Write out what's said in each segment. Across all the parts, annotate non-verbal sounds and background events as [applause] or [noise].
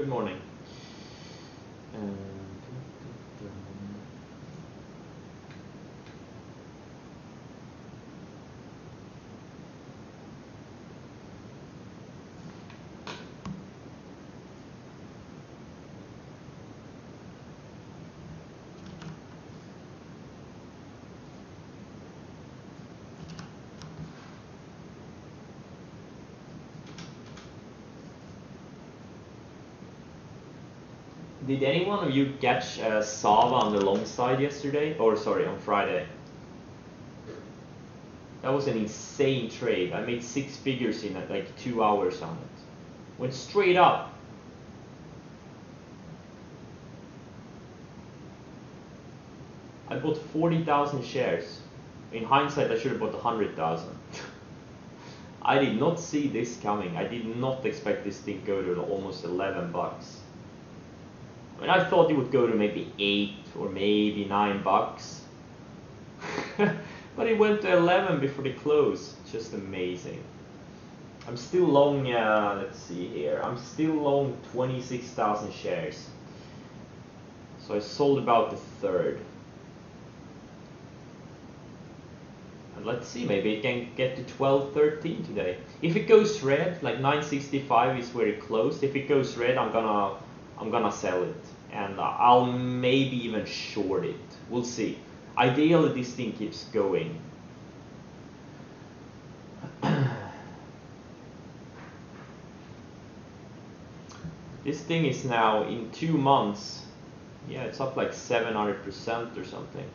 Good morning. Did anyone of you catch uh, Sava on the long side yesterday? Or sorry, on Friday? That was an insane trade. I made six figures in like two hours on it. Went straight up. I bought 40,000 shares. In hindsight, I should have bought 100,000. [laughs] I did not see this coming. I did not expect this thing to go to almost 11 bucks. I mean, I thought it would go to maybe 8 or maybe 9 bucks. [laughs] but it went to 11 before they closed. Just amazing. I'm still long, uh, let's see here, I'm still long 26,000 shares. So I sold about the third. And let's see, maybe it can get to 12, 13 today. If it goes red, like 965 is where it closed. If it goes red, I'm gonna, I'm gonna sell it. And I'll maybe even short it. We'll see. Ideally, this thing keeps going. [clears throat] this thing is now in two months yeah it's up like 700 percent or something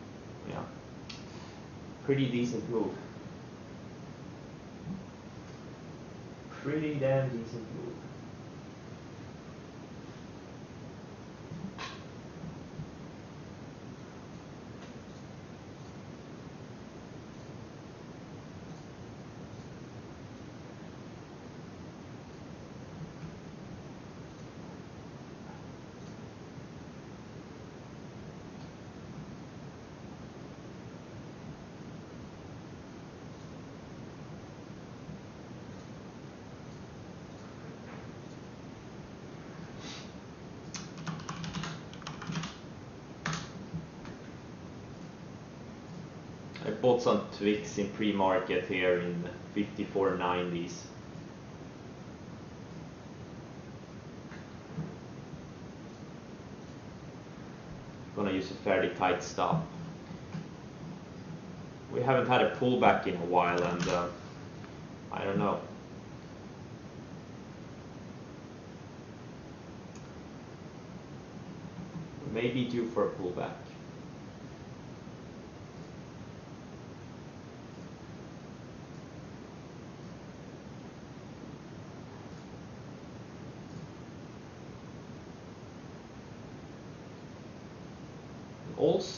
yeah pretty decent move pretty damn decent move I bought some Twix in pre-market here in 54.90s. Gonna use a fairly tight stop. We haven't had a pullback in a while and uh, I don't know. Maybe due for a pullback.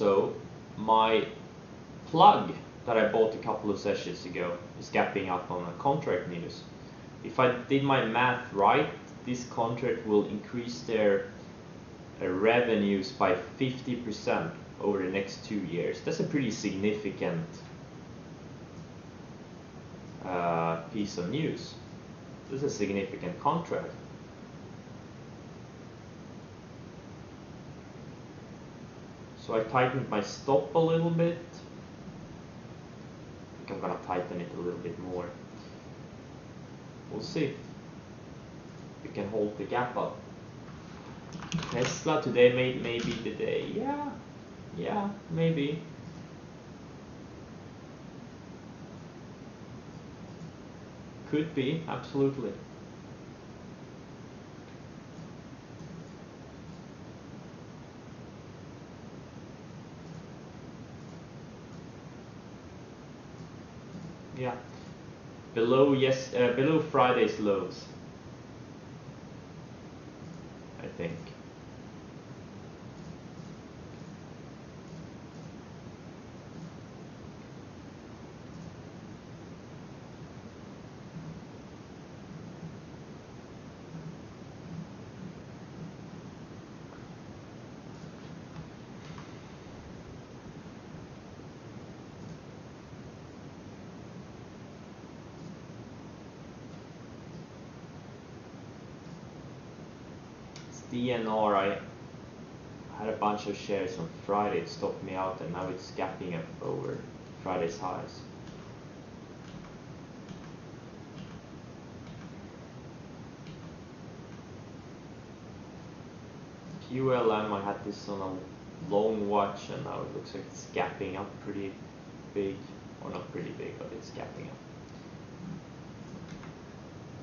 Also my plug that I bought a couple of sessions ago is gapping up on a contract news. If I did my math right, this contract will increase their uh, revenues by 50% over the next two years. That's a pretty significant uh, piece of news. This is a significant contract. So I tightened my stop a little bit. I think I'm gonna tighten it a little bit more. We'll see. We can hold the gap up. Tesla today may, may be the day. Yeah, yeah, maybe. Could be, absolutely. Yeah. Below yes, uh, below Friday's lows. I think. DNR, I had a bunch of shares on Friday, it stopped me out and now it's gapping up over Friday's highs. QLM, I had this on a long watch and now it looks like it's gapping up pretty big, or not pretty big, but it's gapping up.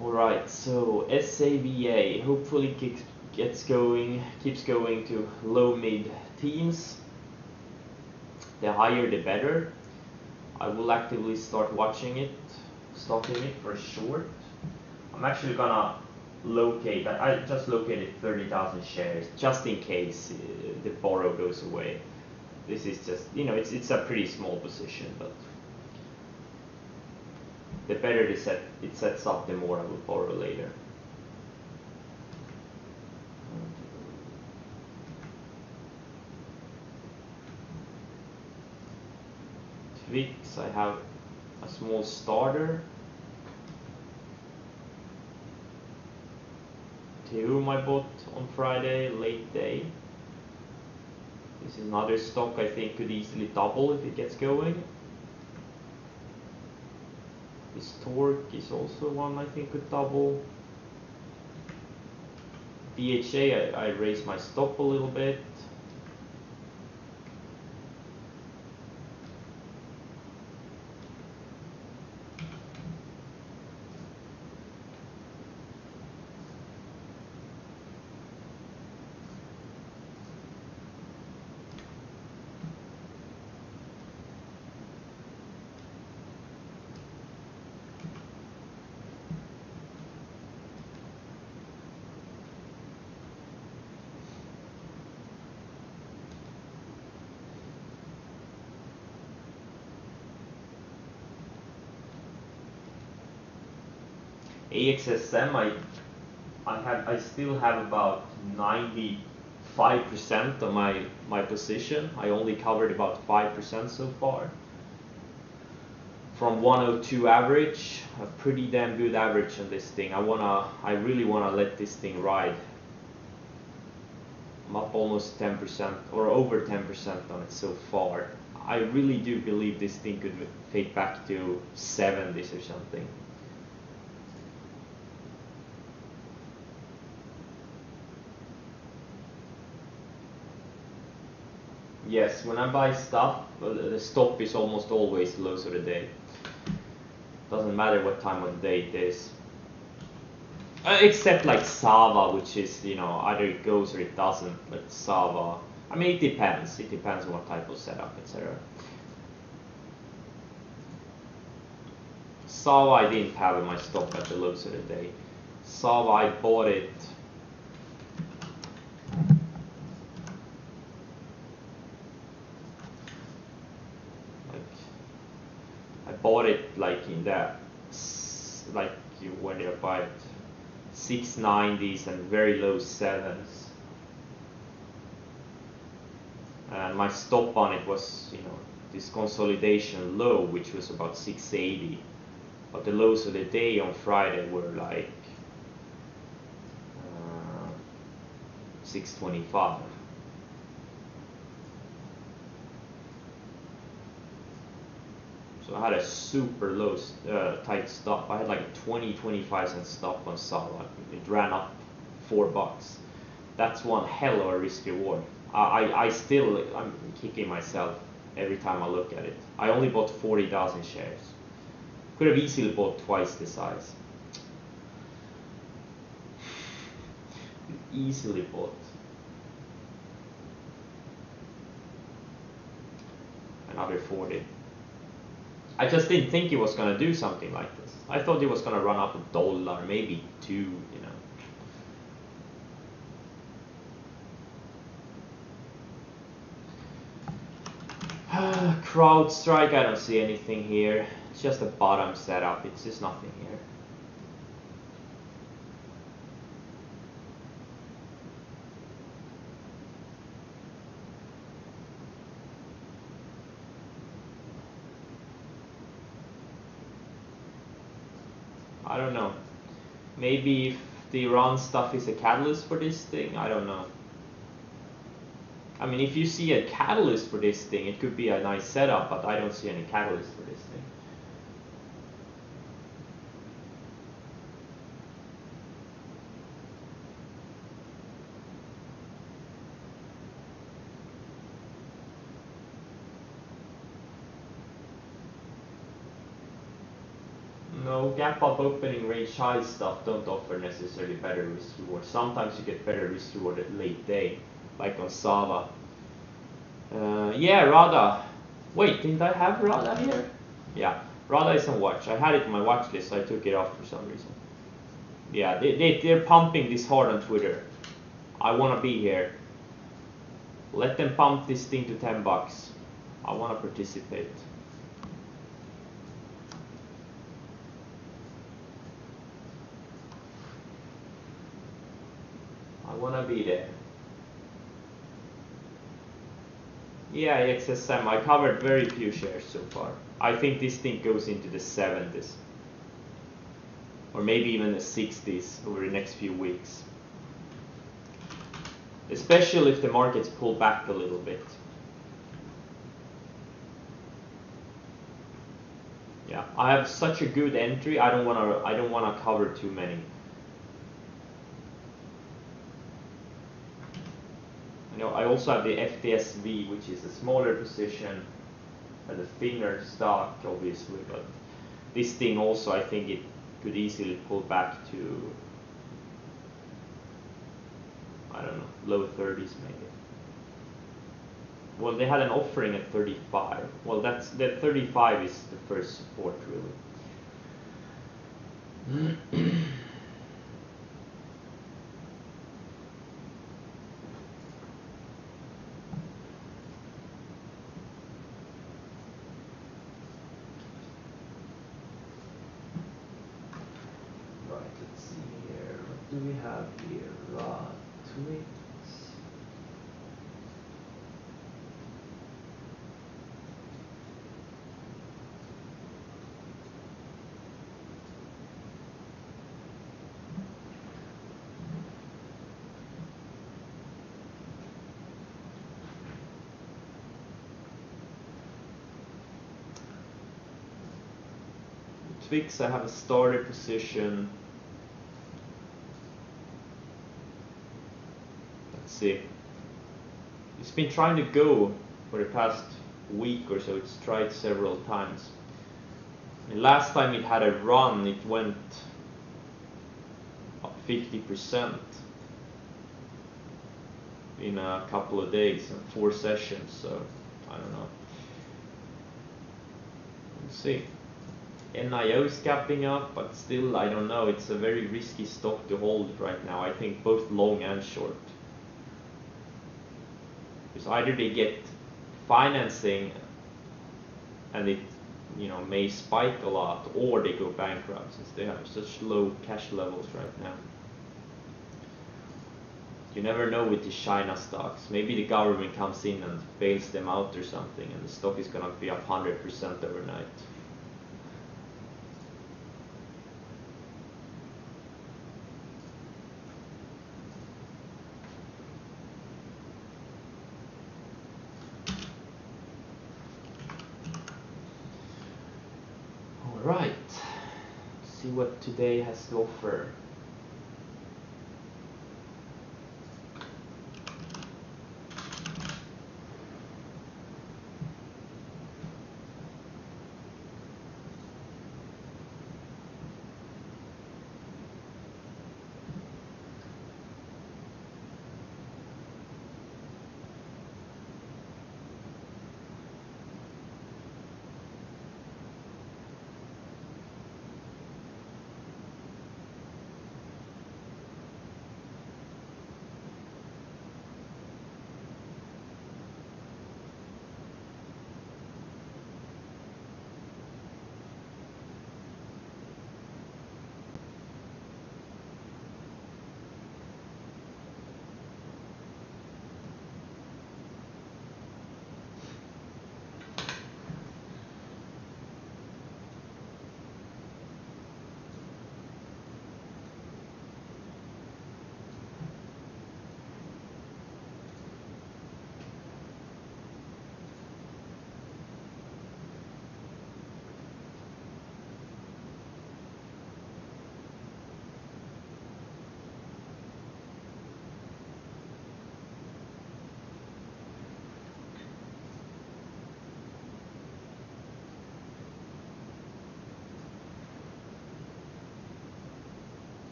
Alright, so SAVA hopefully keeps, gets going, keeps going to low mid teens. The higher the better. I will actively start watching it, stocking it for short. I'm actually gonna locate, I just located 30,000 shares just in case uh, the borrow goes away. This is just, you know, it's, it's a pretty small position, but the better it, set, it sets up, the more I will borrow later. Tweaks, I have a small starter Teum I bought on Friday, late day. This is another stock I think could easily double if it gets going. This torque is also one I think could double. BHA, I, I raised my stop a little bit. AXSM, I, I have, I still have about 95% of my, my position. I only covered about 5% so far. From 102 average, a pretty damn good average on this thing. I wanna, I really wanna let this thing ride. I'm up almost 10% or over 10% on it so far. I really do believe this thing could fade back to 70s or something. Yes, when I buy stuff, the stop is almost always lows of the day. Doesn't matter what time of the day it is. Uh, except like Sava, which is, you know, either it goes or it doesn't, but Sava, I mean, it depends. It depends on what type of setup, etc. Sava, I didn't have in my stop at the lows of the day. Sava, I bought it bought it like in that like you when you buy it 690s and very low sevens. And my stop on it was you know this consolidation low which was about 680 but the lows of the day on Friday were like uh, 625 I had a super low, uh, tight stop. I had like a 20, 25 cent stop on Sava. It ran up four bucks. That's one hell of a risk reward. I, I, I still, I'm kicking myself every time I look at it. I only bought 40,000 shares. Could have easily bought twice the size. [sighs] easily bought. Another 40. I just didn't think he was going to do something like this. I thought he was going to run up a dollar, maybe two, you know. [sighs] CrowdStrike, I don't see anything here. It's just a bottom setup. It's just nothing here. I don't know. Maybe if the Iran stuff is a catalyst for this thing, I don't know. I mean, if you see a catalyst for this thing, it could be a nice setup, but I don't see any catalyst for this thing. Up opening range high stuff don't offer necessarily better risk reward. Sometimes you get better risk reward at late day, like on Sava. Uh, yeah, Rada. Wait, didn't I have Rada here? Yeah, Rada is on watch. I had it in my watch list, so I took it off for some reason. Yeah, they, they, they're pumping this hard on Twitter. I want to be here. Let them pump this thing to 10 bucks. I want to participate. I want to be there. Yeah, XSM. I covered very few shares so far. I think this thing goes into the 70s. Or maybe even the 60s over the next few weeks. Especially if the markets pull back a little bit. Yeah, I have such a good entry. I don't want to. I don't want to cover too many. You know, I also have the FTSV, which is a smaller position and a thinner stock, obviously, but this thing also, I think it could easily pull back to, I don't know, low 30s maybe. Well, they had an offering at 35. Well, that's that 35 is the first support, really. [clears throat] do we have here? Raw tweets. Twix, I have a starter position Let's see. It's been trying to go for the past week or so. It's tried several times. And last time it had a run, it went up 50% in a couple of days and four sessions. So I don't know. We'll see. NIO is gapping up, but still, I don't know. It's a very risky stock to hold right now. I think both long and short. Because either they get financing and it you know may spike a lot or they go bankrupt since they have such low cash levels right now. You never know with the China stocks. Maybe the government comes in and bails them out or something and the stock is gonna be up 100% overnight. what today has to offer.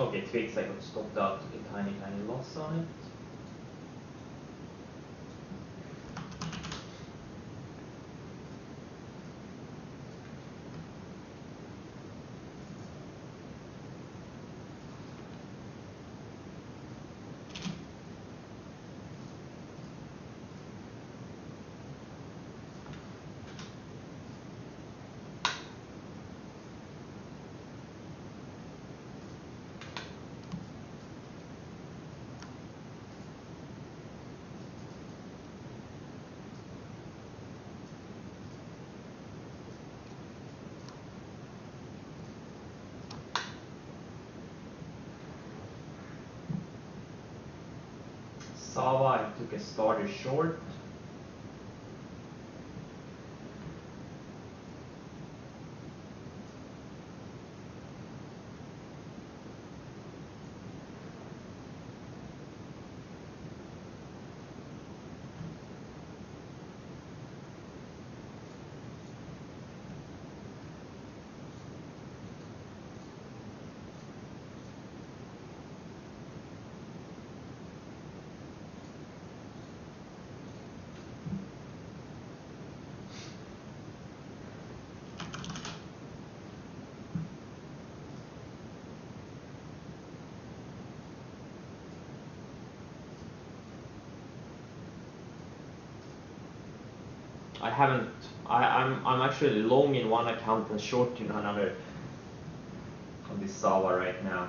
Okay, Twix, I got stopped out, took a tiny, tiny loss on it. Sava, took a starter short. I haven't. I, I'm I'm actually long in one account and short in another on this Sava right now.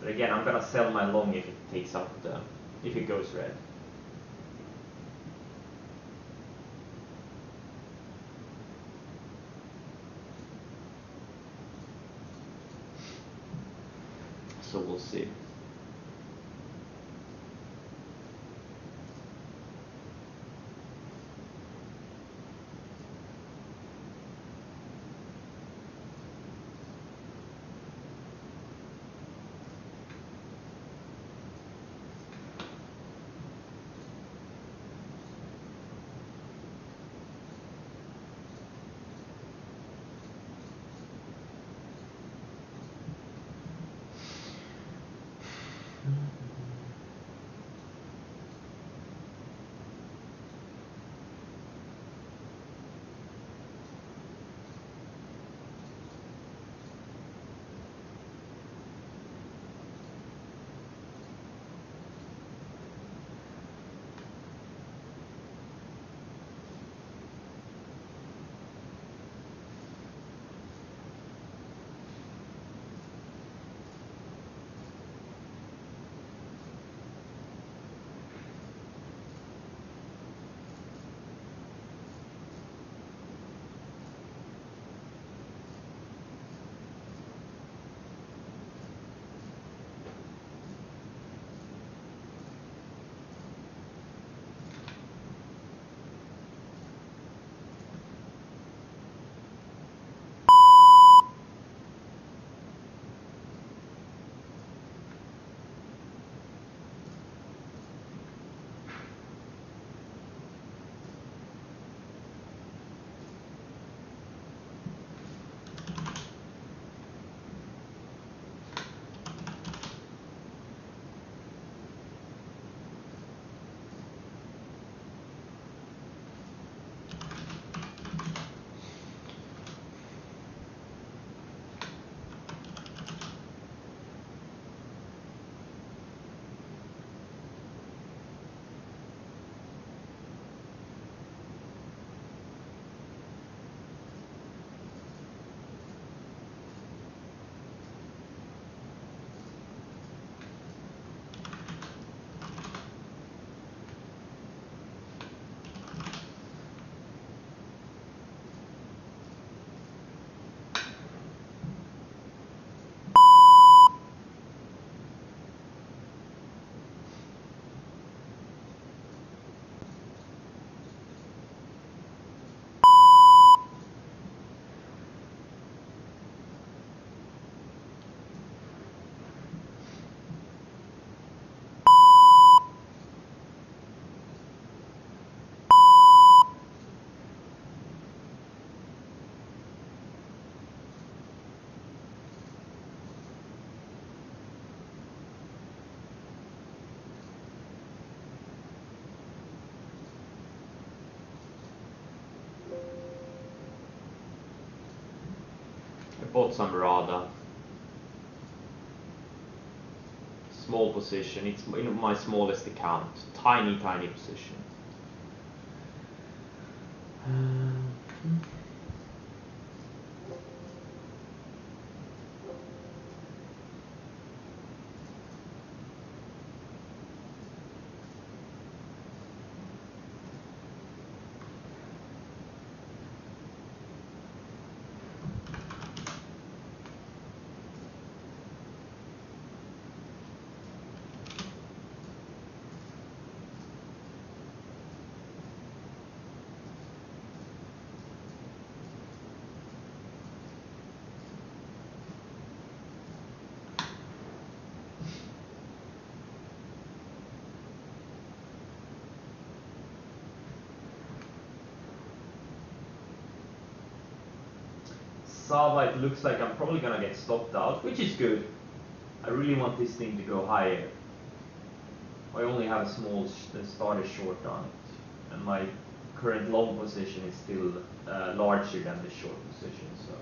But again, I'm gonna sell my long if it takes up the if it goes red. So we'll see. Some Rada. Small position, it's in my smallest account. Tiny, tiny position. Um, Sava, it looks like I'm probably gonna get stopped out, which is good. I really want this thing to go higher. I only have a small starter short on it, and my current long position is still uh, larger than the short position, so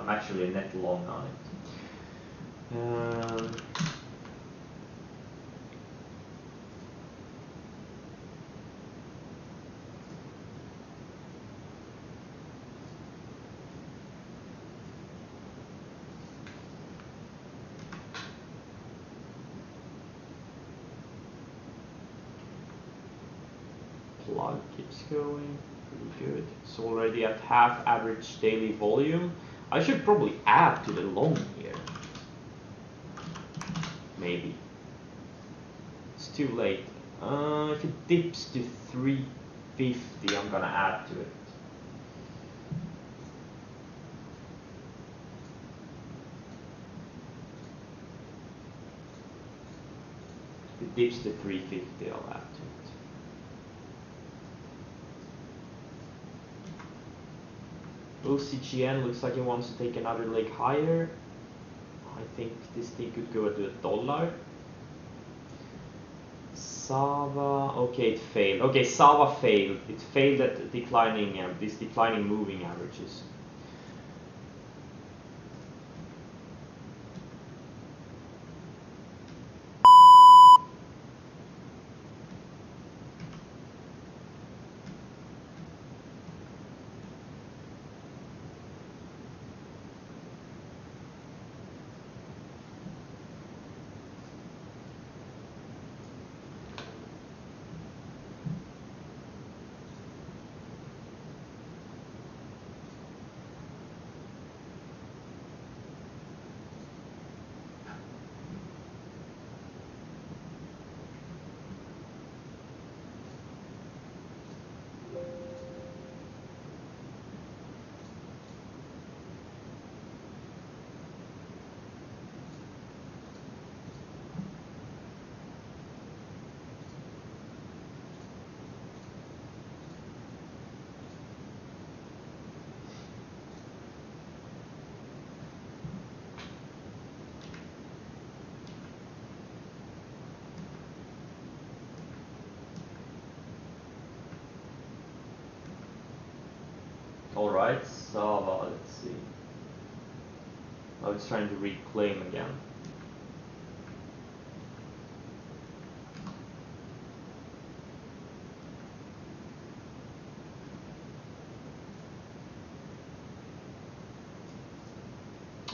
I'm actually a net long on it. Um, plug keeps going, pretty good. It's already at half average daily volume. I should probably add to the long here. Maybe. It's too late. Uh, if it dips to 350, I'm gonna add to it. If it dips to 350, I'll add to it. OCGN looks like it wants to take another leg higher. I think this thing could go to a dollar. Sava, okay, it failed. Okay, Sava failed. It failed at declining, uh, this declining moving averages. Alright, Sava, let's see. Oh, it's trying to reclaim again.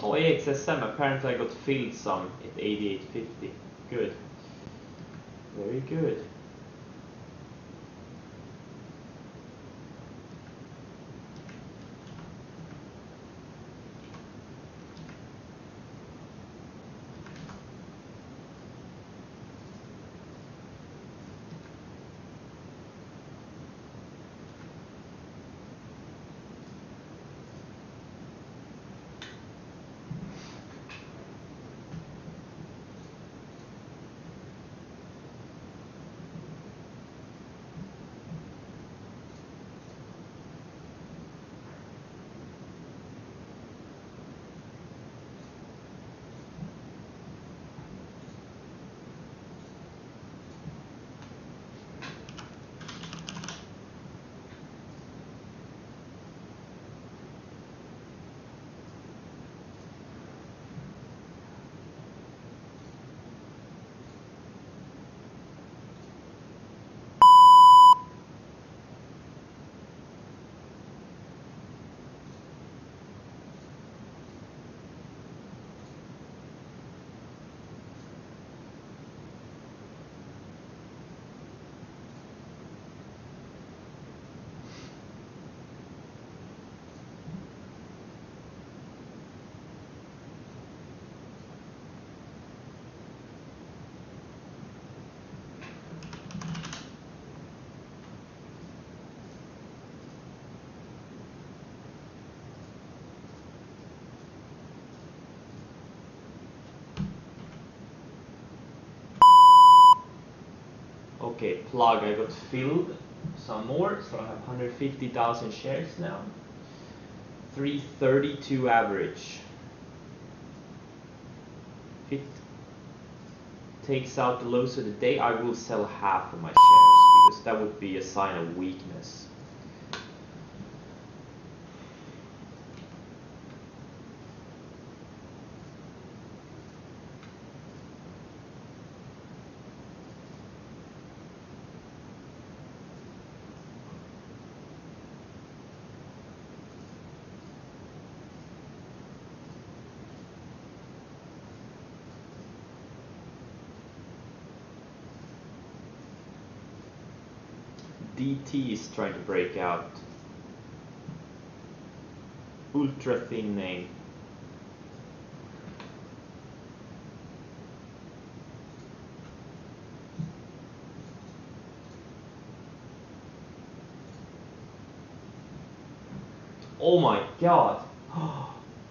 Oh, AXSM, apparently I got filled some at 88.50. Good. Very good. Okay, plug, I got filled some more, so I have 150,000 shares now. 332 average. If it takes out the lows of the day, I will sell half of my shares because that would be a sign of weakness. DT is trying to break out. Ultra thin name. Oh my god! [gasps]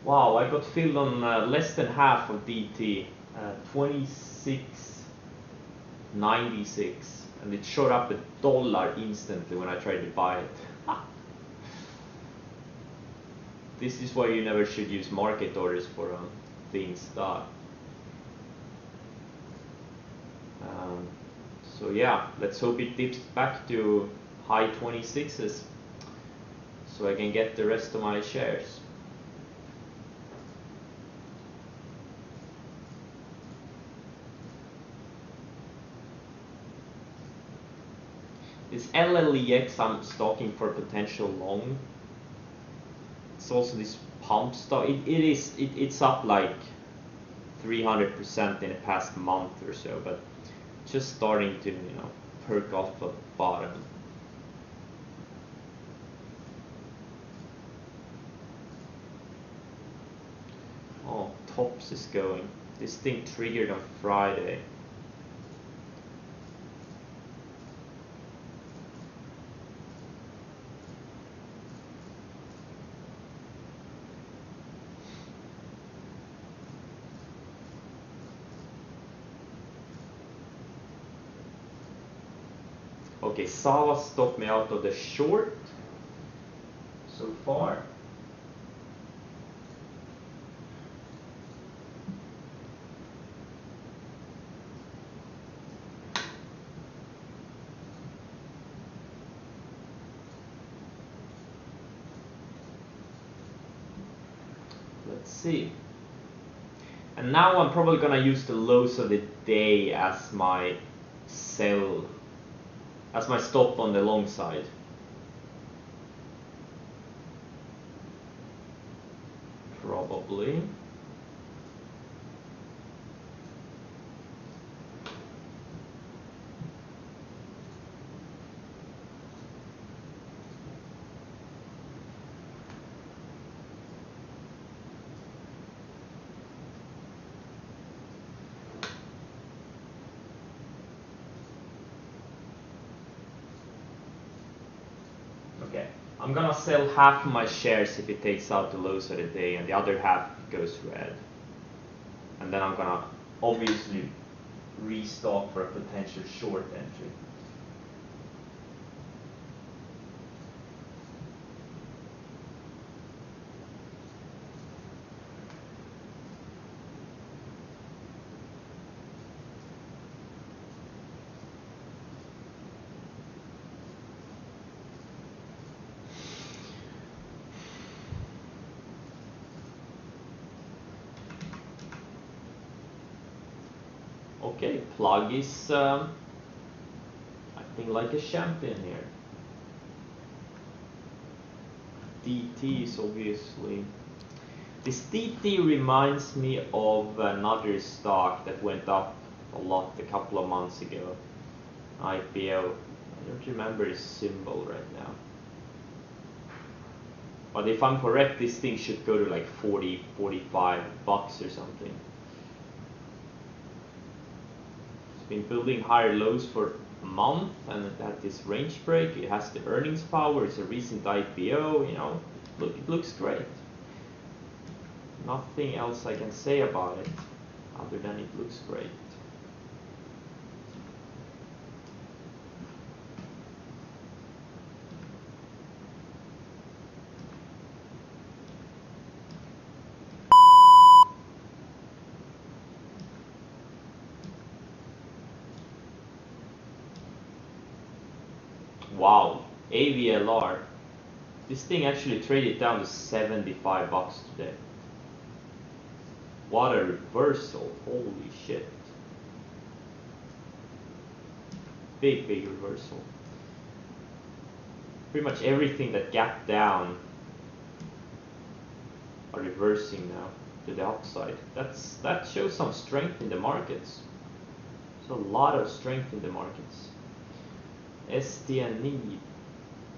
wow, I got filled on uh, less than half of DT. Uh, 26.96 and it shot up a dollar instantly when I tried to buy it. this is why you never should use market orders for a thin stock. Um, so yeah, let's hope it dips back to high 26s so I can get the rest of my shares. This LLEX I'm stocking for potential long. It's also this pump stock. It, it is it, it's up like 300% in the past month or so, but just starting to you know perk off the bottom. Oh, tops is going. This thing triggered on Friday. Okay, Sava stopped me out of the short so far. Let's see. And now I'm probably gonna use the lows of the day as my sell as my stop on the long side. Probably. Okay, I'm gonna sell half my shares if it takes out the lows of the day and the other half goes red. And then I'm gonna obviously restock for a potential short entry. Okay, plug is um, acting like a champion here. DT is obviously. This DT reminds me of another stock that went up a lot a couple of months ago. IPO. I don't remember its symbol right now. But if I'm correct, this thing should go to like 40, 45 bucks or something. Been building higher lows for a month and it had this range break. It has the earnings power. It's a recent IPO. You know, look, it looks great. Nothing else I can say about it other than it looks great. Wow, AVLR. This thing actually traded down to 75 bucks today. What a reversal, holy shit. Big, big reversal. Pretty much everything that gapped down are reversing now to the upside. That's That shows some strength in the markets. There's a lot of strength in the markets. STNE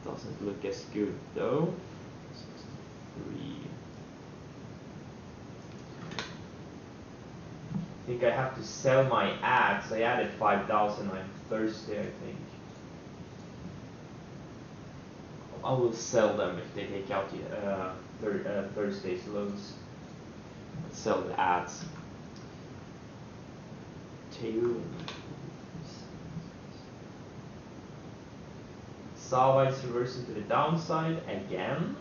doesn't look as good though. 63. I think I have to sell my ads. I added 5,000 on Thursday, I think. I will sell them if they take out uh, thir uh, Thursday's loans. Sell the ads. Tail. Sava is reversing to the downside again.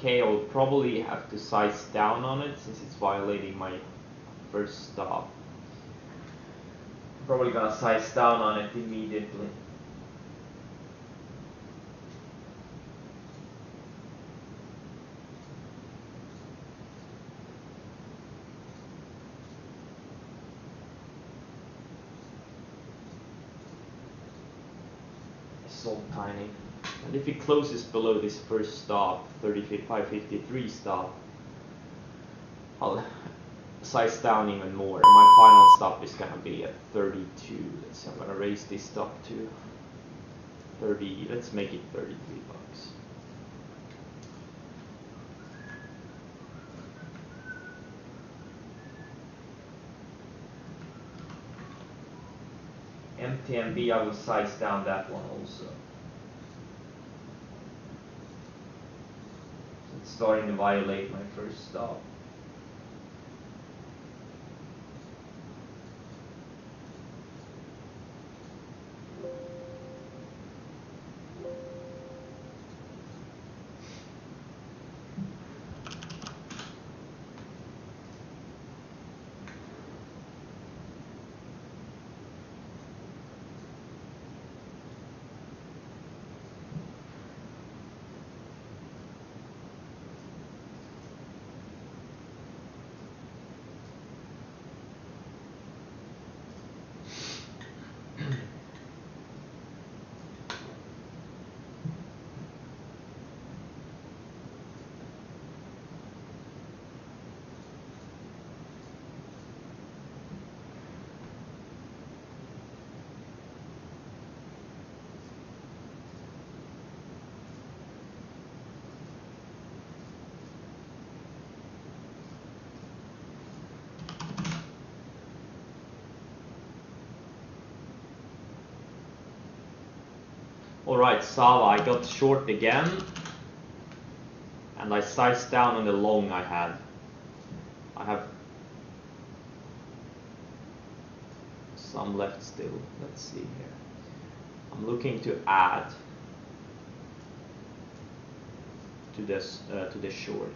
LK, I'll probably have to size down on it since it's violating my first stop. Probably gonna size down on it immediately. So tiny. And if it closes below this first stop, 3553 stop, I'll size down even more. My final stop is gonna be at 32. Let's see, I'm gonna raise this stop to 30. Let's make it 33 bucks. MTMB, I will size down that one also. Starting to violate my first stop. Alright, Sava, I got short again. And I sized down on the long I had. I have some left still. Let's see here. I'm looking to add to this uh, to the short.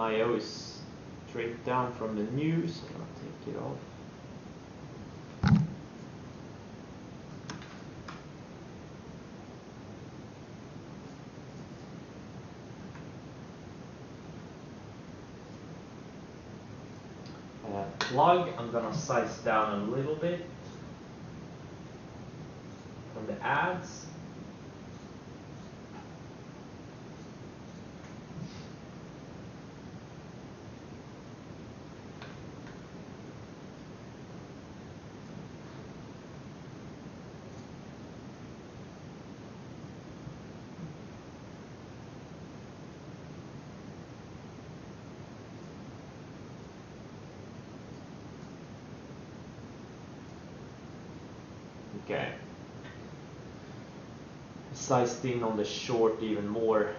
NIO is straight down from the news. Gonna take it off. Uh, plug, I'm gonna size down a little bit from the ads. Okay. Sized in on the short even more.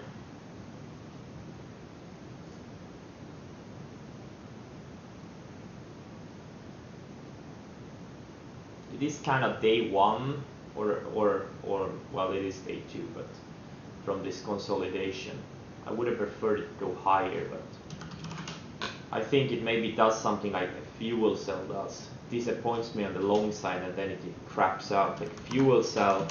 It is kind of day one, or or or well, it is day two, but from this consolidation, I would have preferred it to go higher, but I think it maybe does something like a fuel cell does disappoints me on the long side and then it craps out like fuel cell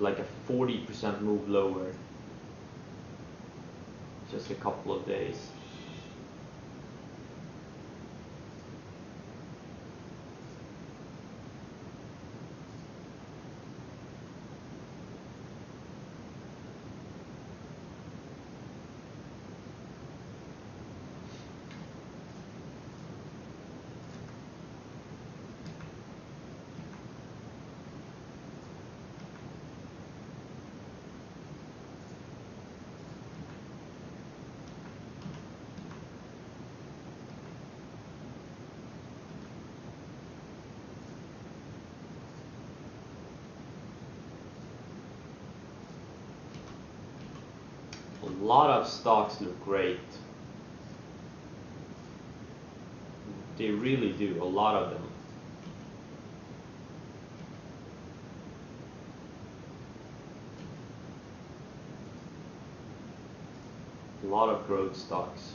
like a 40% move lower just a couple of days a lot of stocks look great. They really do a lot of them. A lot of growth stocks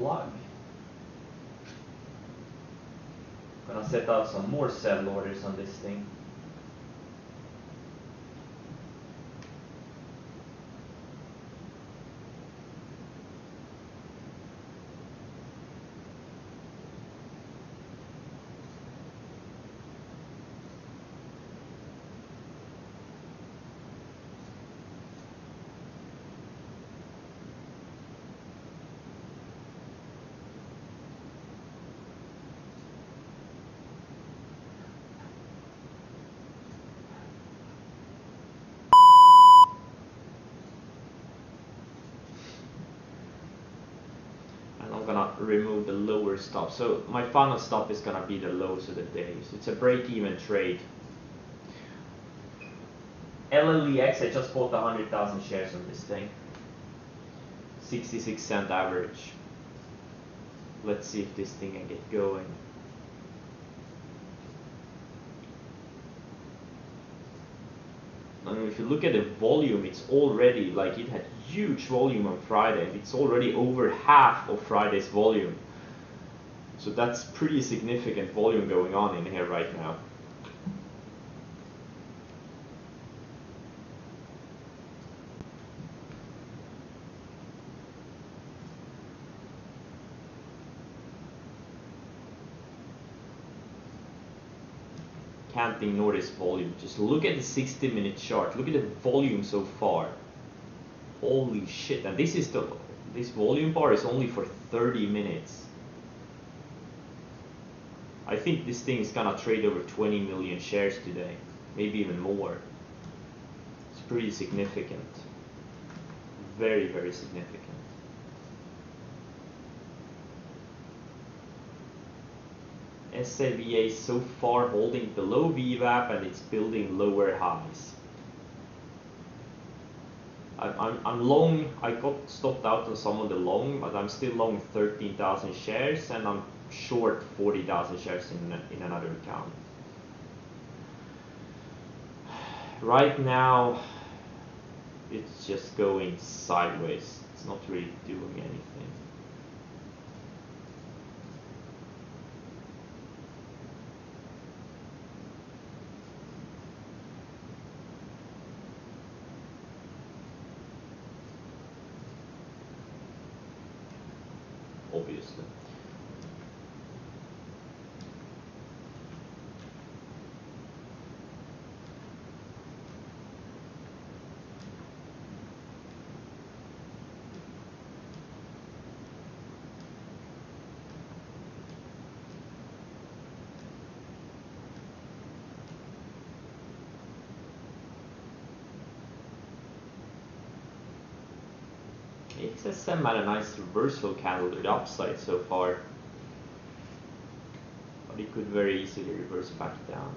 Oh, plug. Gonna set out some more sell orders on this thing. and I'm gonna remove the lower stop. So my final stop is gonna be the lows of the day. So it's a break-even trade. LLEX, I just bought 100,000 shares on this thing. 66 cent average. Let's see if this thing can get going. And if you look at the volume, it's already like it had huge volume on Friday. It's already over half of Friday's volume. So that's pretty significant volume going on in here right now. Ignore volume. Just look at the 60 minute chart. Look at the volume so far. Holy shit. And this is the this volume bar is only for 30 minutes. I think this thing is gonna trade over 20 million shares today. Maybe even more. It's pretty significant. Very, very significant. SAVA so far holding below VWAP and it's building lower highs. I'm, I'm long, I got stopped out on some of the long, but I'm still long 13,000 shares and I'm short 40,000 shares in, in another account. Right now, it's just going sideways. It's not really doing anything. obviously. XSM had a nice reversal candle to the upside so far. But it could very easily reverse back down.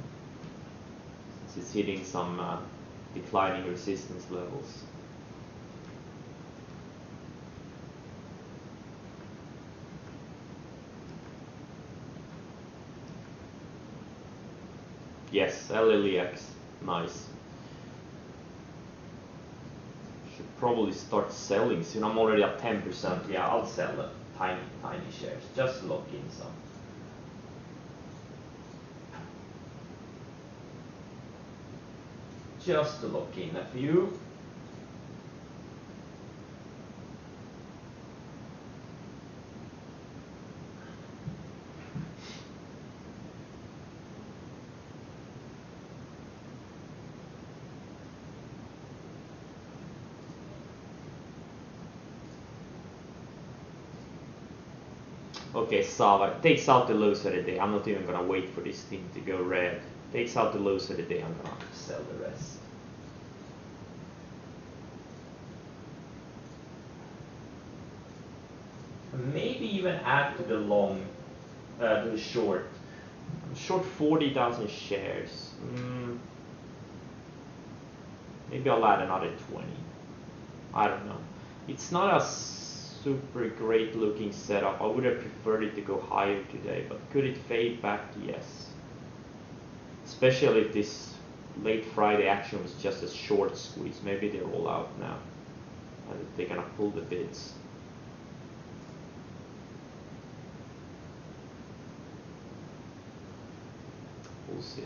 Since it's hitting some uh, declining resistance levels. Yes, LLEX, nice probably start selling soon. I'm already at 10%. Yeah, I'll sell the tiny, tiny shares. Just lock in some. Just lock in a few. Okay, Sava takes out the lows of the day. I'm not even gonna wait for this thing to go red. Takes out the lows of the day. I'm gonna sell the rest. Maybe even add to the long, uh, to the short. I'm short 40,000 shares. Mm. Maybe I'll add another 20. I don't know. It's not as super great looking setup. I would have preferred it to go higher today, but could it fade back? Yes. Especially if this late Friday action was just a short squeeze. Maybe they're all out now. And they're gonna pull the bids. We'll see.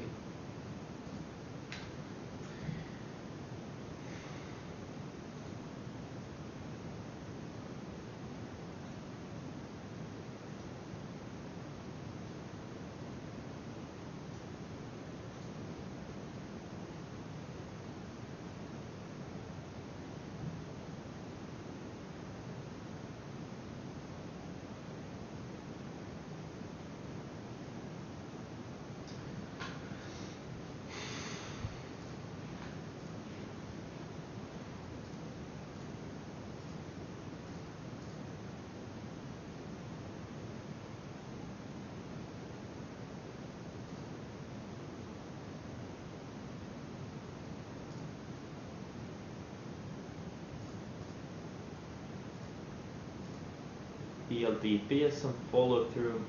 ELDP some follow through.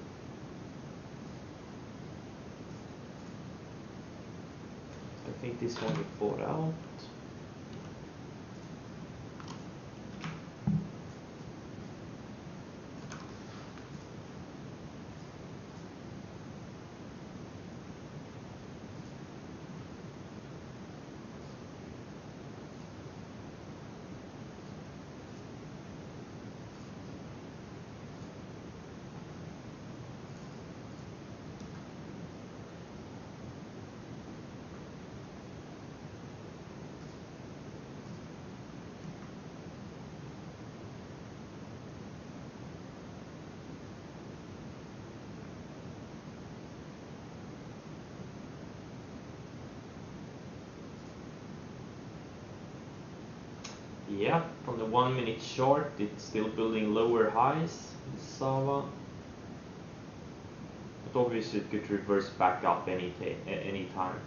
I think this one get bought out. Yeah, from the one minute short, it's still building lower highs, Sava. But obviously it could reverse back up any, any time.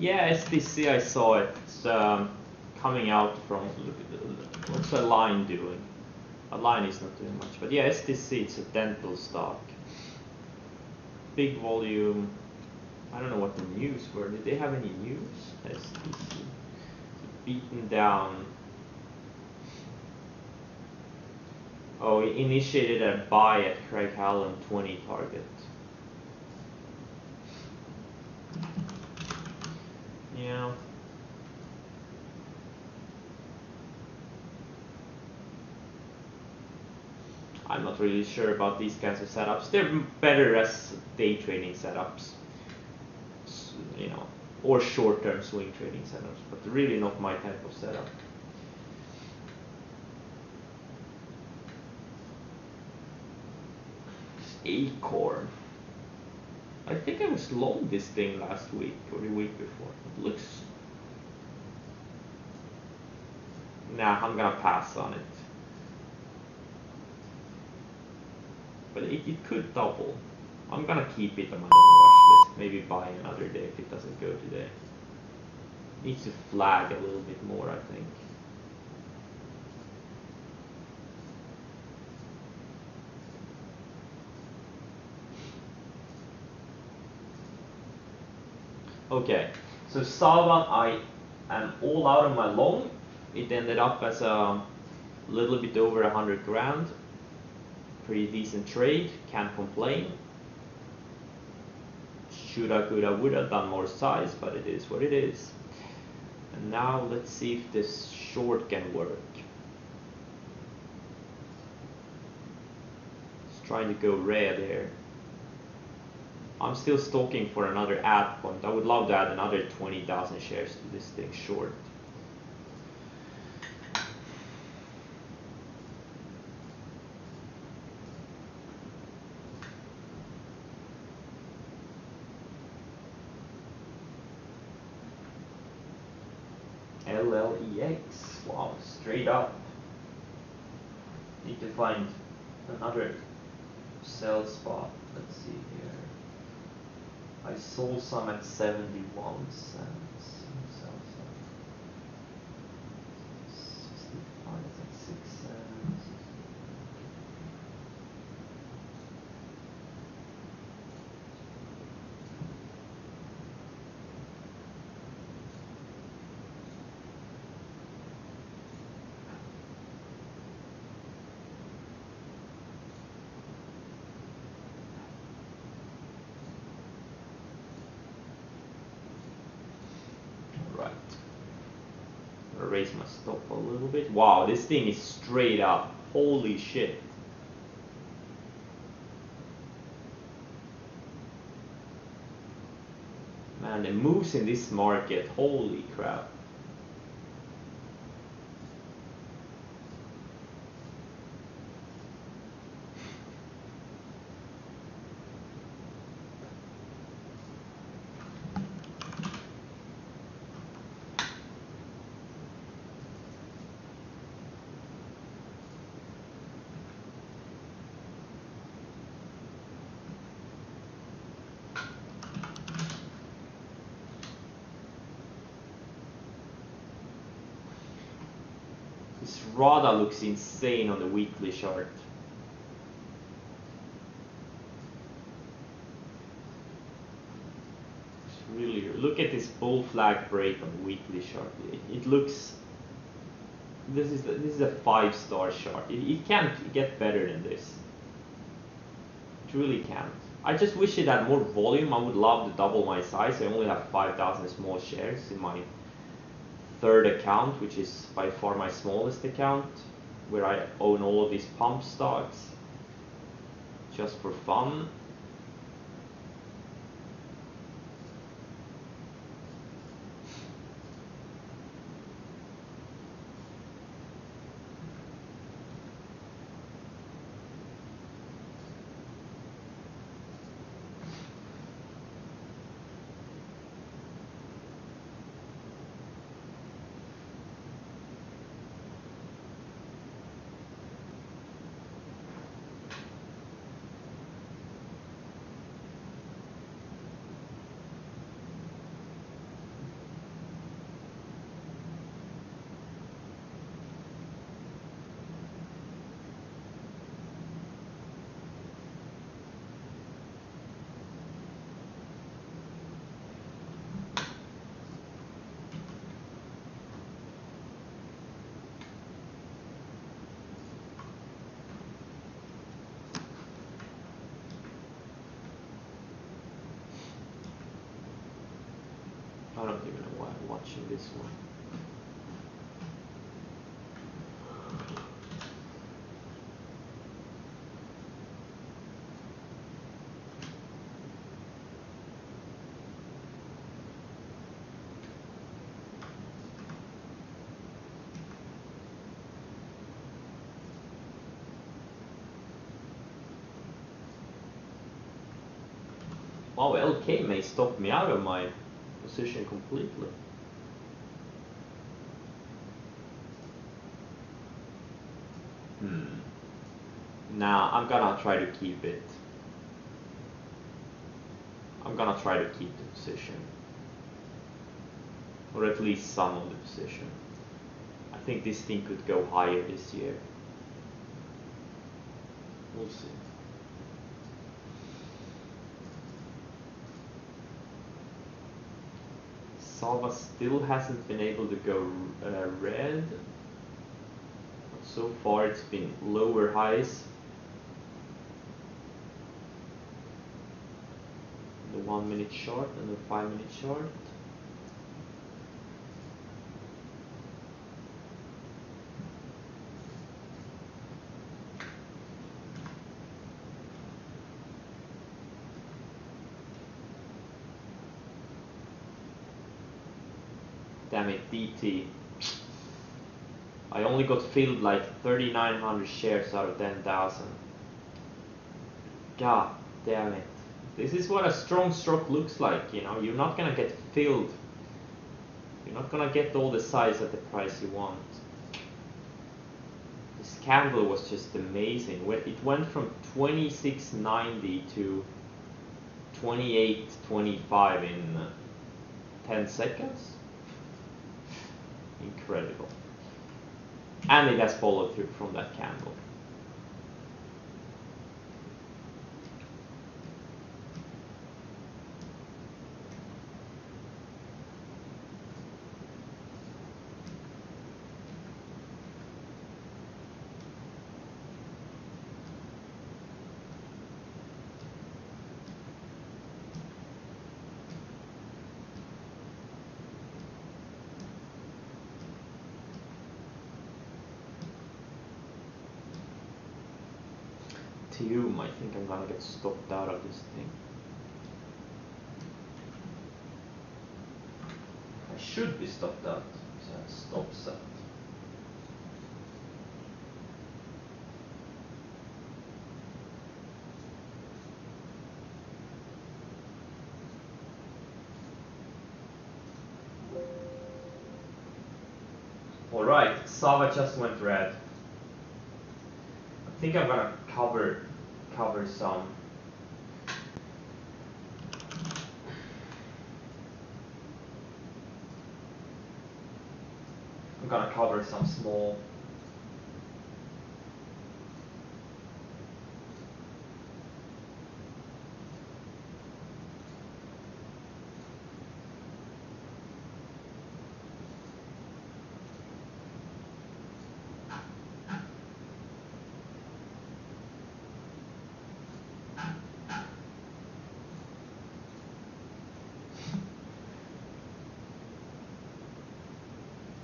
Yeah, SDC, I saw it. It's um, coming out from, what's Align doing? Align is not doing much, but yeah, SDC, it's a dental stock. Big volume. I don't know what the news were. Did they have any news? SDC. Beaten down. Oh, initiated a buy at Craig-Hallum 20 target. Yeah. I'm not really sure about these kinds of setups. They're better as day trading setups, you know, or short-term swing trading setups, but really not my type of setup. Acorn. I think I was long this thing last week or the week before. It looks... Nah, I'm gonna pass on it. But it, it could double. I'm gonna keep it on my watch list. Maybe buy another day if it doesn't go today. Needs to flag a little bit more, I think. Okay, so Salvan, I am all out of my long. It ended up as a little bit over a hundred grand. Pretty decent trade, can't complain. Shoulda, coulda, woulda done more size, but it is what it is. And now let's see if this short can work. Just trying to go red here. I'm still stalking for another ad point. I would love to add another 20,000 shares to this thing short. LLEX, wow, straight up. Need to find another sell spot. Let's see here. Sold some at 71 cents. Sell some. 65 at 6 cents. Right. Gonna stop a little bit. Wow, this thing is straight up. Holy shit. Man, the moves in this market, holy crap. This Rada looks insane on the weekly chart. It's really look at this bull flag break on the weekly chart. It, it looks. This is this is a five star chart. It, it can't get better than this. It really can't. I just wish it had more volume. I would love to double my size. I only have 5,000 small shares in my third account, which is by far my smallest account, where I own all of these pump stocks just for fun. I don't even this one. Wow, LK may stop me out of my position completely. Hmm. Nah, I'm gonna try to keep it. I'm gonna try to keep the position. Or at least some of the position. I think this thing could go higher this year. We'll see. Sava still hasn't been able to go uh, red. So far it's been lower highs. The one minute short and the five minute short Damn it, DT. I only got filled like 3,900 shares out of 10,000. God damn it. This is what a strong stroke looks like, you know. You're not gonna get filled. You're not gonna get all the size at the price you want. This candle was just amazing. It went from 26.90 to 28.25 in uh, 10 seconds. Incredible. And it has followed through from that candle. I think I'm gonna get stopped out of this thing. I should be stopped out, I stop set. Alright, Sava just went red. I think I'm gonna cover cover some. I'm gonna cover some small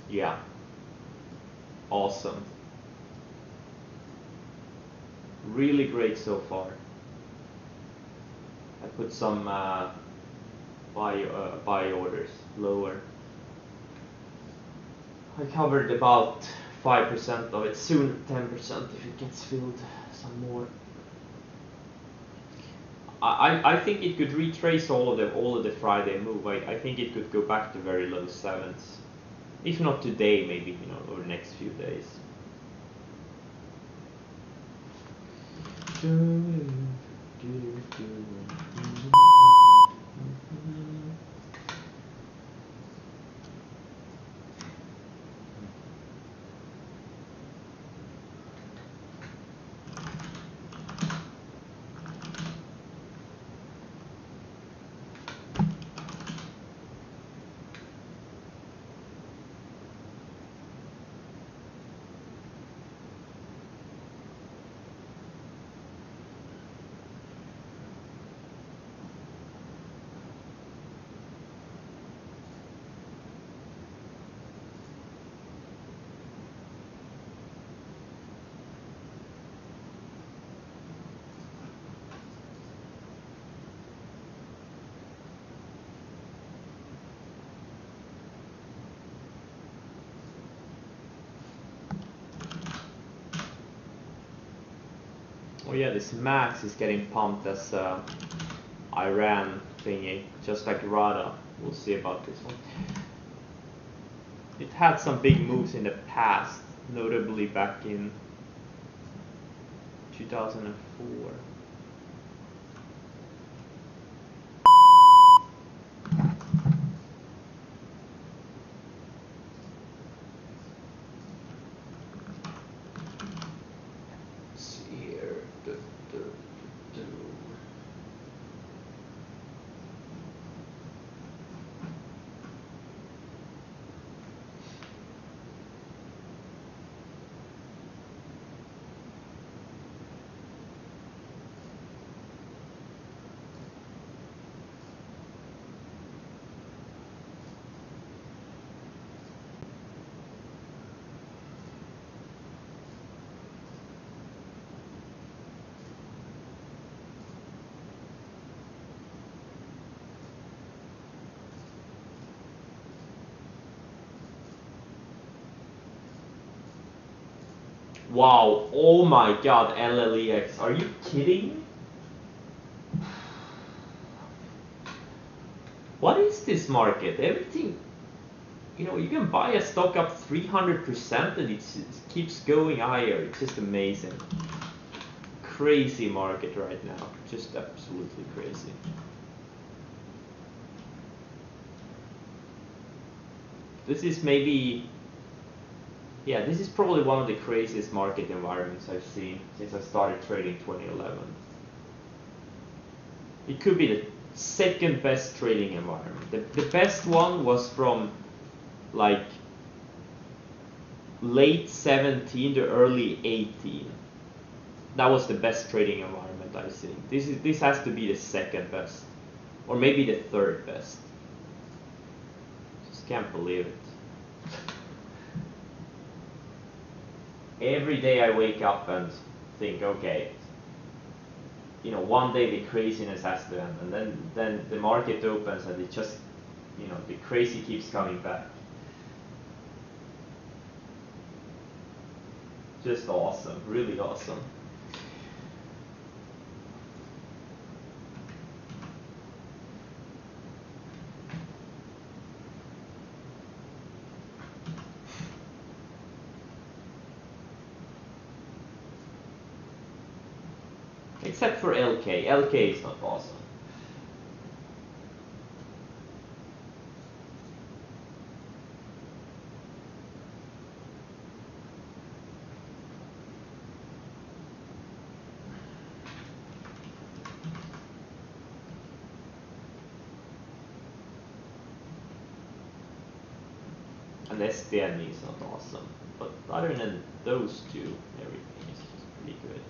Yeah. Awesome. Really great so far. I put some uh, buy, uh, buy orders lower. I covered about 5% of it, soon 10% if it gets filled some more. I, I think it could retrace all of the all of the Friday move. I, I think it could go back to very low sevens. If not today, maybe you know over the next few days. Do, do, do, yeah, this max is getting pumped as uh, Iran thingy, just like RADA. We'll see about this one. It had some big moves in the past, notably back in 2004. Wow, oh my god, LLEX, are you kidding? What is this market? Everything you know, you can buy a stock up 300% and it keeps going higher. It's just amazing. Crazy market right now. Just absolutely crazy. This is maybe, yeah, this is probably one of the craziest market environments I've seen since I started trading 2011. It could be the second best trading environment. The, the best one was from like late 17 to early 18. That was the best trading environment I've seen. This is this has to be the second best, or maybe the third best. Just can't believe it. Every day I wake up and think, okay, you know, one day the craziness has to end, and then then the market opens and it just, you know, the crazy keeps coming back. Just awesome, really awesome. Except for LK. LK is not awesome. And SDN is not awesome. But other than those two, everything is pretty good.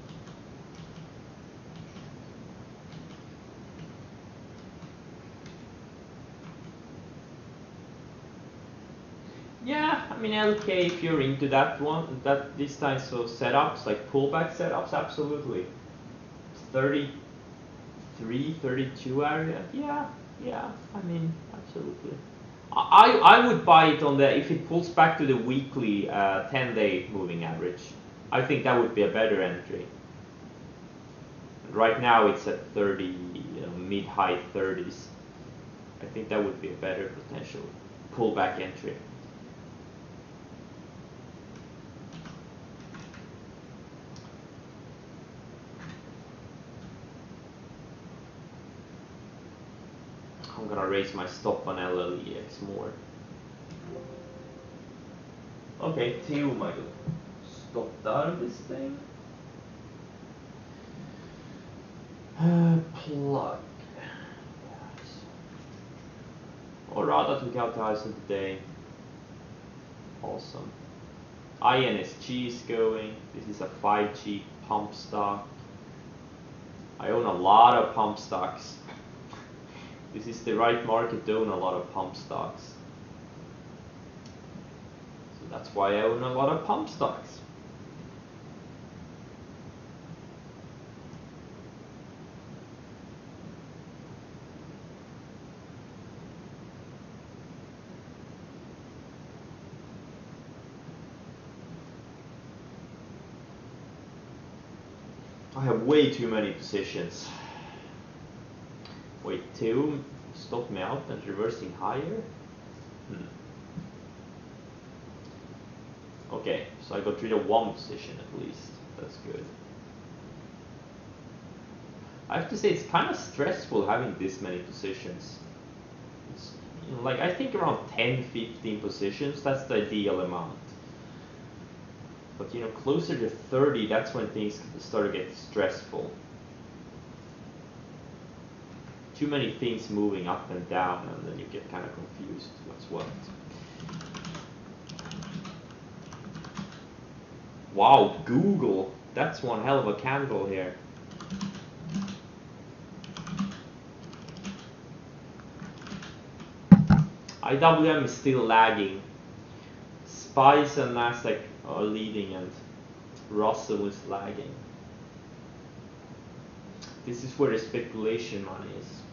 Yeah, I mean LK if you're into that one, that these types of setups, like pullback setups, absolutely. 33, 32 area, yeah, yeah, I mean, absolutely. I, I would buy it on the, if it pulls back to the weekly uh, 10 day moving average, I think that would be a better entry. Right now it's at 30, you know, mid high 30s. I think that would be a better potential pullback entry. I'm gonna raise my stop on LLEX more. Okay, Theo Michael. Stop down this thing. Uh, plug. Yes. Orada took out Tyson today. Awesome. INSG is going. This is a 5G pump stock. I own a lot of pump stocks. This is the right market to own a lot of pump stocks. So that's why I own a lot of pump stocks. I have way too many positions. Wait, two stop me out and reversing higher? Hmm. Okay, so I got rid of one position at least. That's good. I have to say it's kind of stressful having this many positions. It's, you know, like I think around 10, 15 positions, that's the ideal amount. But you know, closer to 30, that's when things start to get stressful. Too many things moving up and down, and then you get kind of confused what's what. Wow, Google. That's one hell of a candle here. IWM is still lagging. Spice and Nasdaq are leading and Russell is lagging. This is where the speculation money is.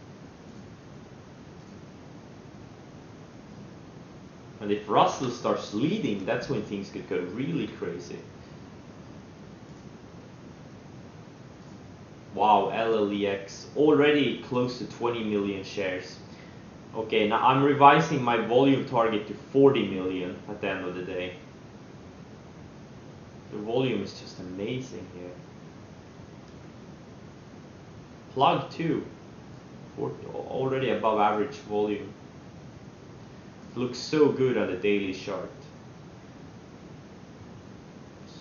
And if Russell starts leading, that's when things could go really crazy. Wow, LLEX already close to 20 million shares. Okay, now I'm revising my volume target to 40 million at the end of the day. The volume is just amazing here. Plug 2, already above average volume. Looks so good on the daily chart.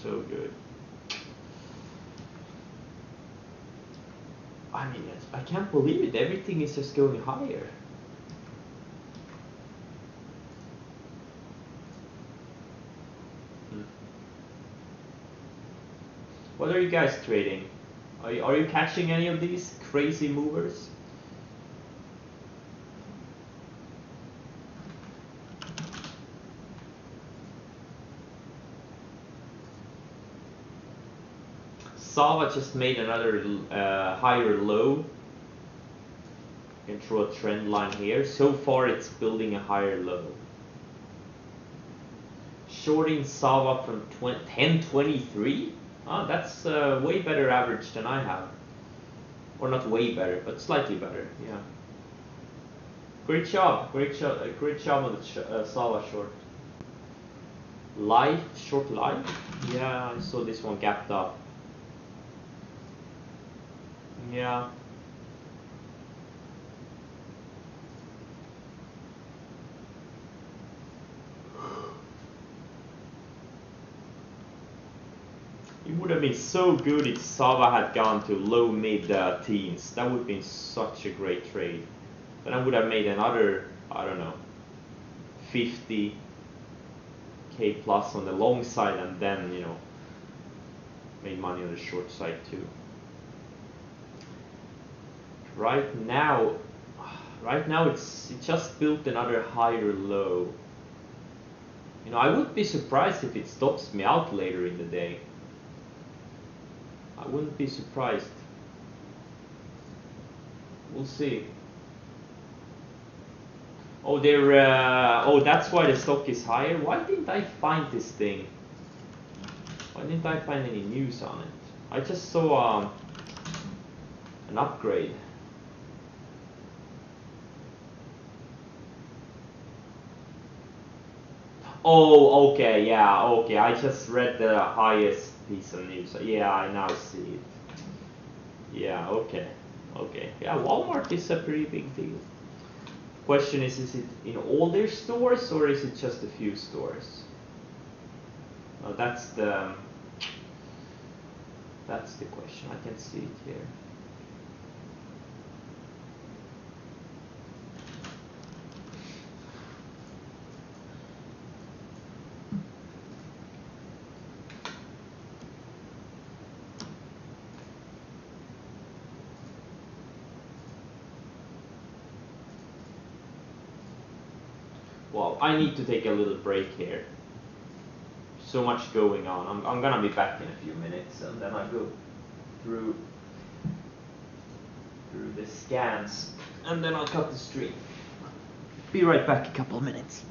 So good. I mean, I can't believe it. Everything is just going higher. Hmm. What are you guys trading? Are you, are you catching any of these crazy movers? Sava just made another uh, higher low. Can draw a trend line here. So far it's building a higher low. Shorting Sava from 1023? Ah, that's uh, way better average than I have. Or not way better, but slightly better, yeah. Great job, great job, uh, great job on the uh, Sava short. Life, short life? Yeah, I saw this one gapped up. Yeah. It would have been so good if Sava had gone to low mid uh, teens. That would have been such a great trade. Then I would have made another, I don't know, 50k plus on the long side and then, you know, made money on the short side too right now right now it's it just built another higher low. You know I would be surprised if it stops me out later in the day. I wouldn't be surprised. We'll see. Oh they're uh, oh that's why the stock is higher. Why didn't I find this thing? Why didn't I find any news on it? I just saw um, an upgrade Oh, okay, yeah, okay. I just read the highest piece of news. Yeah, I now see it. Yeah, okay, okay. Yeah, Walmart is a pretty big deal. Question is, is it in all their stores or is it just a few stores? That's the that's the question. I can see it here. I need to take a little break here. So much going on. I'm, I'm gonna be back in a few minutes and then I go through through the scans and then I'll cut the stream. Be right back a couple of minutes.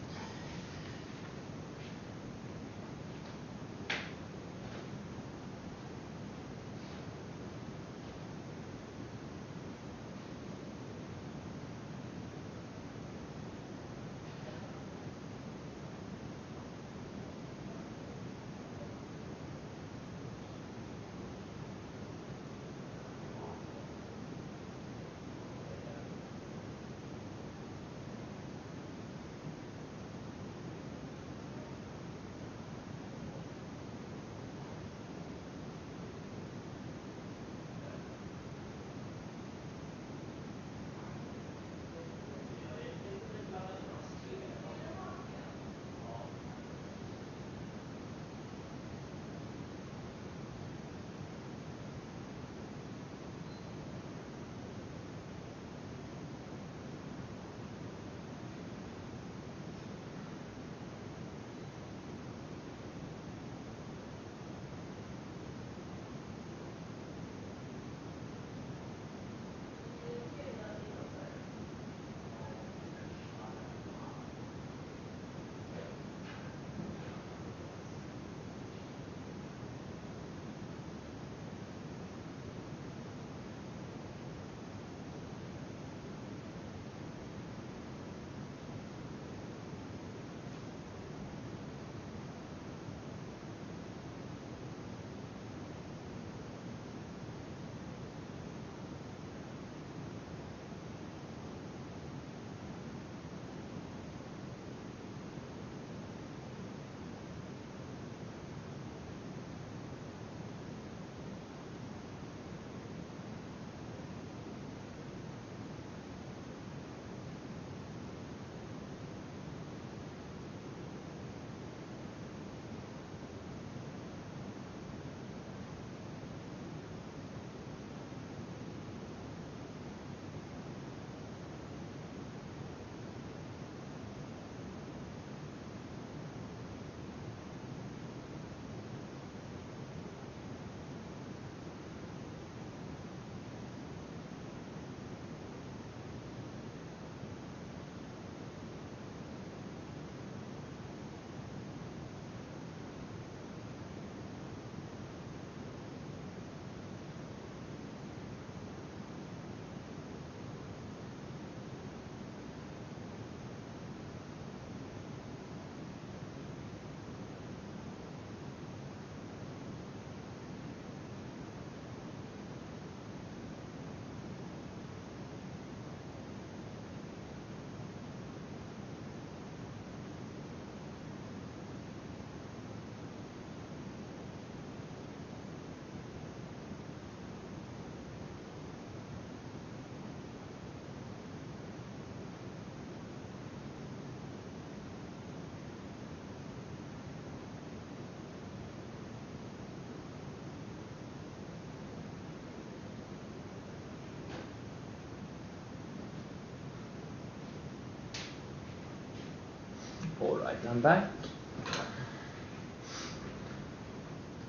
Back.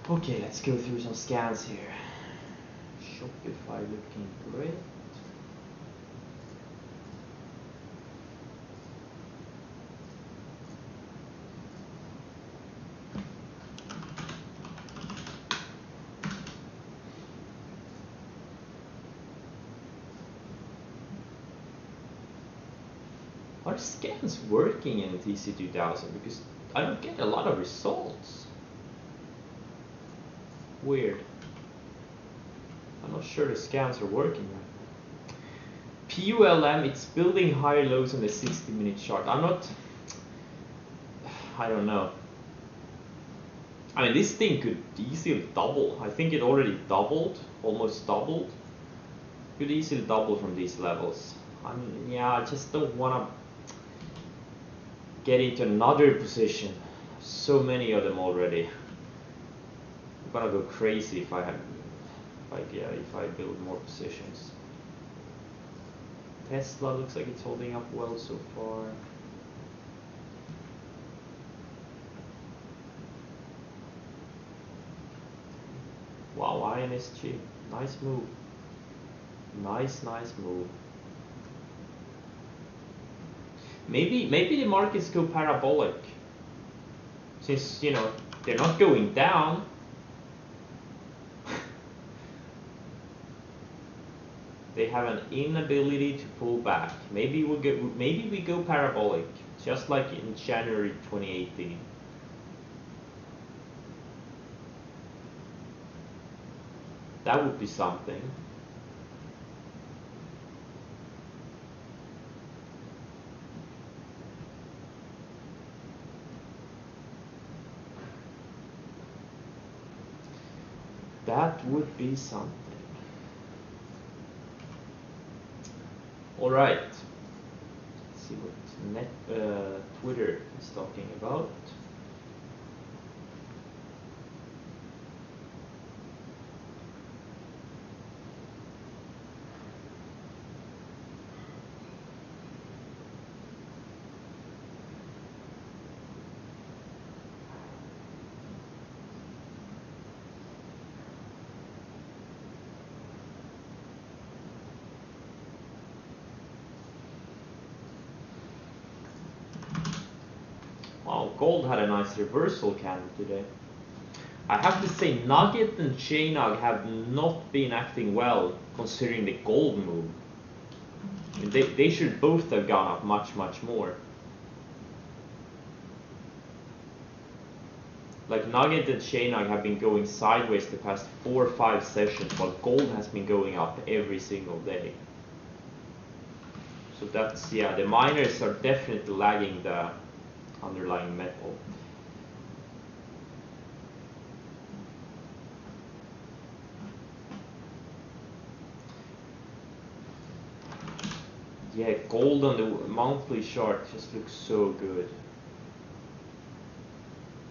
Okay, let's go through some scans here. Shopify looking great. Are scans working in TC2000? Because I don't get a lot of results. Weird. I'm not sure the scans are working. PULM, it's building higher lows on the 60 minute chart. I'm not, I don't know. I mean, this thing could easily double. I think it already doubled, almost doubled. Could easily double from these levels. I mean, yeah, I just don't want to get into another position. So many of them already. I'm gonna go crazy if I have, I yeah, if I build more positions. Tesla looks like it's holding up well so far. Wow, INSG, nice move. Nice, nice move. Maybe maybe the markets go parabolic. Since you know they're not going down. [laughs] they have an inability to pull back. Maybe we go maybe we go parabolic, just like in January 2018. That would be something. Would be something. All right. Let's see what net, uh, Twitter is talking about. Wow, gold had a nice reversal candle today. I have to say, Nugget and JNUG have not been acting well considering the gold move. They, they should both have gone up much, much more. Like Nugget and JNUG have been going sideways the past four or five sessions, while gold has been going up every single day. So that's, yeah, the miners are definitely lagging the underlying metal. Yeah, gold on the monthly chart just looks so good.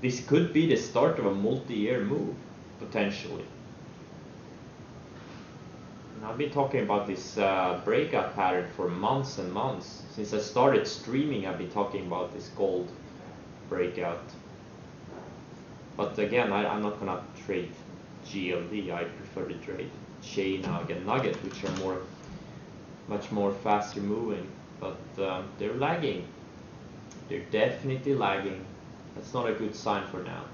This could be the start of a multi-year move, potentially. And I've been talking about this uh, breakout pattern for months and months. Since I started streaming, I've been talking about this gold breakout. But again, I, am not gonna trade GLD. I prefer to trade JNUG and Nugget, which are more, much more faster moving. But um, they're lagging. They're definitely lagging. That's not a good sign for now.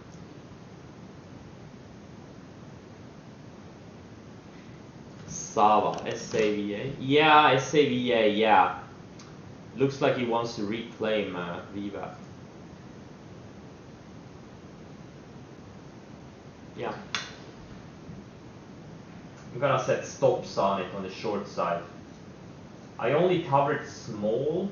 Sava, SAVA. Yeah, SAVA, yeah. Looks like he wants to reclaim uh, Viva. Yeah. I'm gonna set stops on it on the short side. I only covered small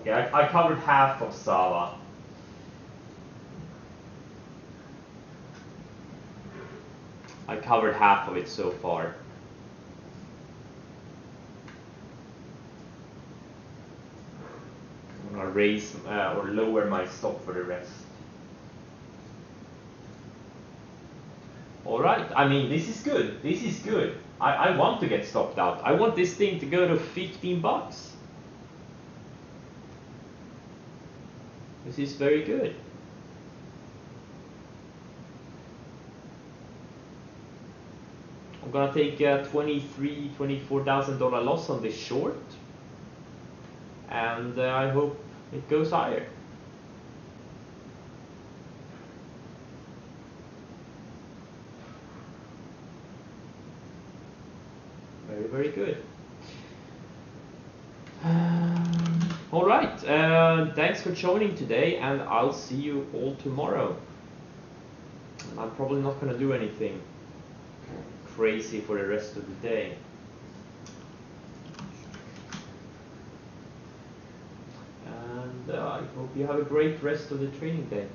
Okay, I, I covered half of Sava. I covered half of it so far. I'm gonna raise uh, or lower my stop for the rest. Alright, I mean this is good. This is good. I, I want to get stopped out. I want this thing to go to 15 bucks. This is very good. I'm gonna take a 23, 24,000 dollar loss on this short, and uh, I hope it goes higher. Very, very good. Um, all right. Uh, thanks for joining today, and I'll see you all tomorrow. I'm probably not to do anything crazy for the rest of the day. And uh, I hope you have a great rest of the training day.